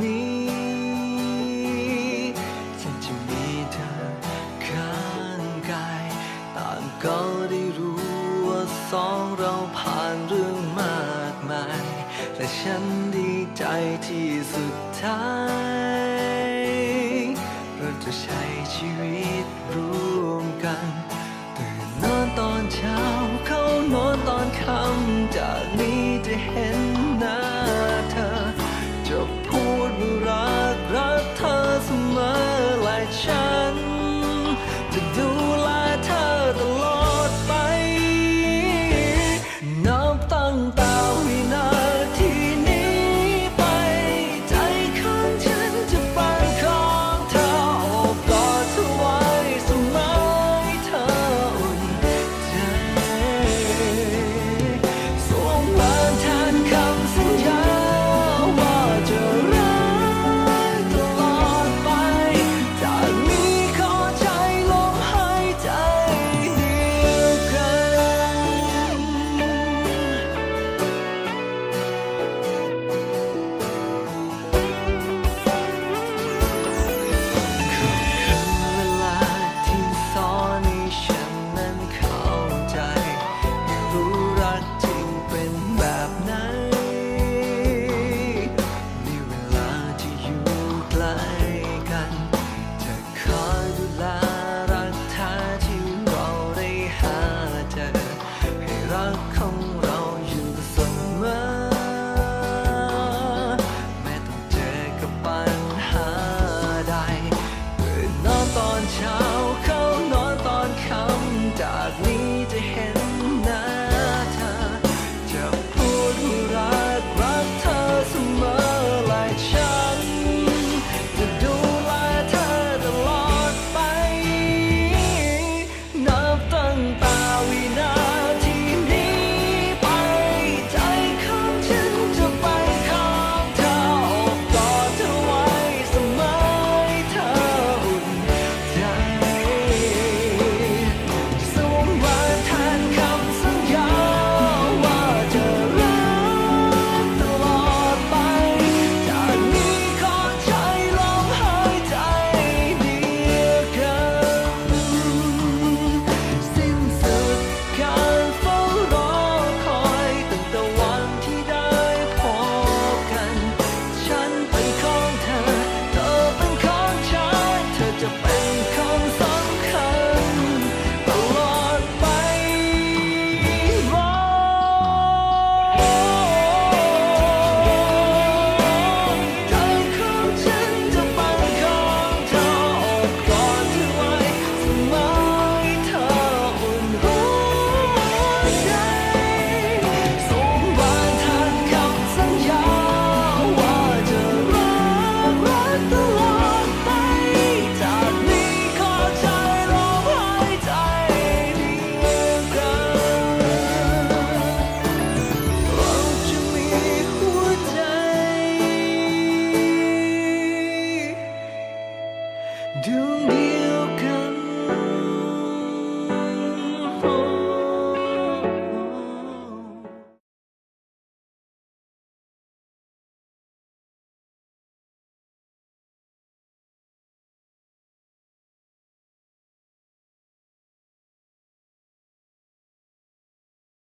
นี้แค่จะมีเธอข้างกายต่างก็ได้รู้ว่าสองเราผ่านเรื่องมากมาย และฉันดีใจที่สุดท้ายเราจะใช้ชีวิตร่วมกัน กันจอดูแลักแท้ที่เราได้หาเจอให้รักของเราอยู่เสมอแม้ต้องเจอปัญหาใดเมื่อนอนตอนเช้า